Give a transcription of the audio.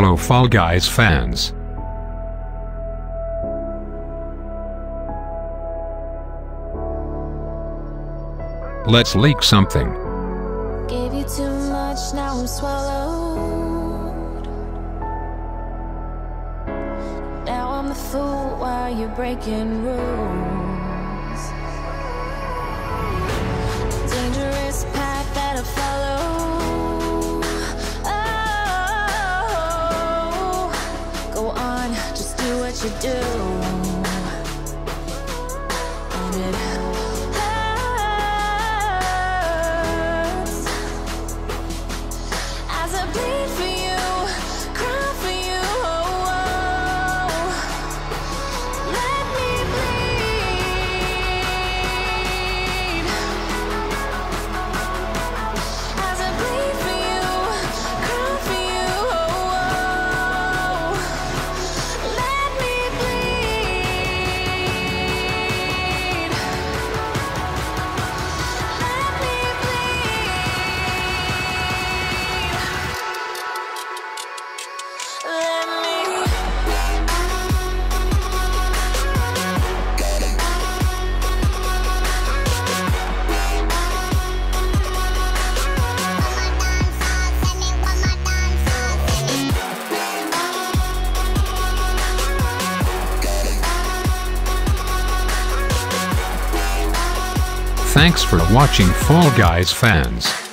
Hello Fall Guys fans. Let's leak something. Gave you too much, now I'm swallowed. Now I'm the fool while you're breaking rules. On, just do what you do. Thanks for watching Fall Guys fans.